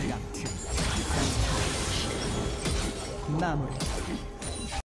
바람과 같은